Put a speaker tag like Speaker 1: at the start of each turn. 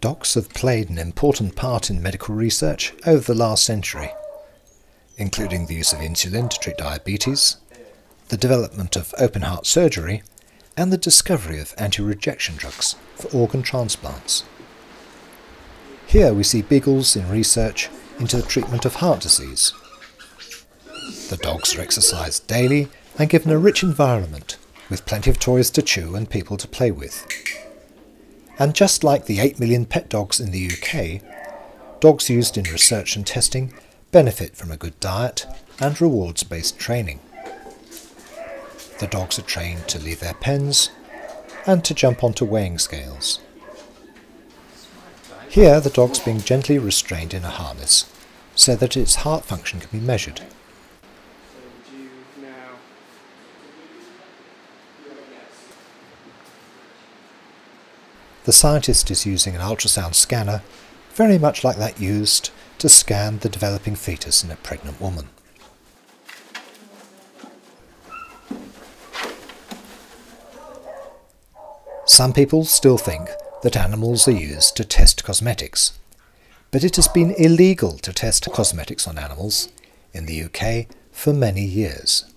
Speaker 1: Dogs have played an important part in medical research over the last century, including the use of insulin to treat diabetes, the development of open heart surgery, and the discovery of anti-rejection drugs for organ transplants. Here we see beagles in research into the treatment of heart disease. The dogs are exercised daily and given a rich environment with plenty of toys to chew and people to play with. And just like the 8 million pet dogs in the UK, dogs used in research and testing benefit from a good diet and rewards-based training. The dogs are trained to leave their pens and to jump onto weighing scales. Here the dog's being gently restrained in a harness so that its heart function can be measured. The scientist is using an ultrasound scanner, very much like that used to scan the developing fetus in a pregnant woman. Some people still think that animals are used to test cosmetics, but it has been illegal to test cosmetics on animals in the UK for many years.